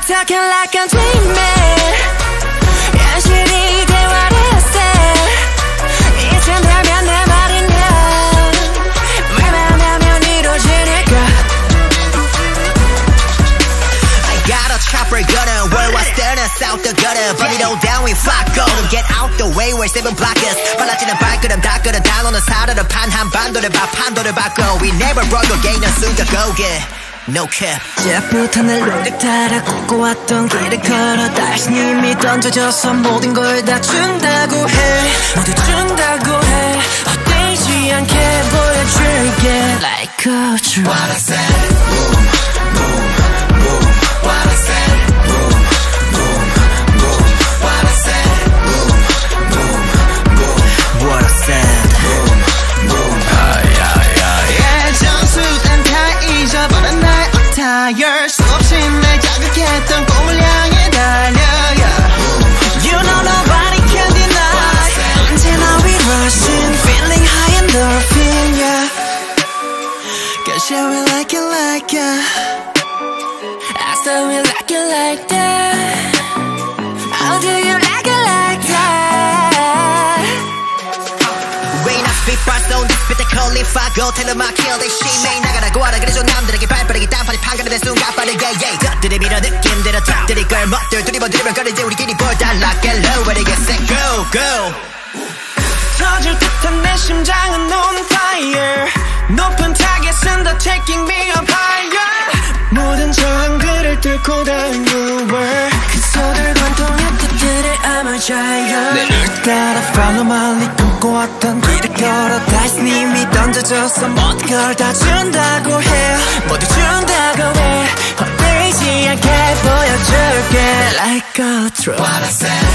Everybody talking like I'm dreaming 현실이 대화를 했어 이젠 되면 내 말이냐 말만 하면 이루어지니까 I got a chopper gunner worldwide stunner south the gutter Burn it all down we fuck go Get out the way we're seven blockers 빨라지는 발걸음 닦으려 단어는 사르르 판 한반도를 봐 판도를 바꿔 We never broke again 난 숨겨 고개 No cap. 시작부터 날 로력 따라 걷고 왔던 길을 걸어 다시 님이 던져줘서 모든 걸 다 준다고 해. 모두 준다고 해. 헛되지 않게 보여줄게. Like a dream What I said attire 수없이 날 자극했던 꿈을 향해 달려 yeah. You know nobody can deny 언제나 we rushing feeling high endorphin yeah Cause yeah we like it like that I still will like it like that Curly fire go tell them I kill they shit 매일 나가라고 하라 그래줘 남들에게 발빠르게 딴판이 판가는 순간 빠르게 yeah 것들이 밀어 느낌대로 턱들이 걸 멋들 둘이 번들이면 거리지 우리끼리 볼달라 get low ready get set go go 터질 듯한 내 심장은 on fire 높은 타겟은 더 taking me up higher 모든 저항들을 뚫고 그 손을 관통해 여자야 네. 따라 follow my lead 꿈꿔왔던 길을 걸어 다시 님이 던져줘서 모든 걸 다 준다고 해. 모두 준다고 해. 헛되지 않게 보여줄게. Like a truth What I said.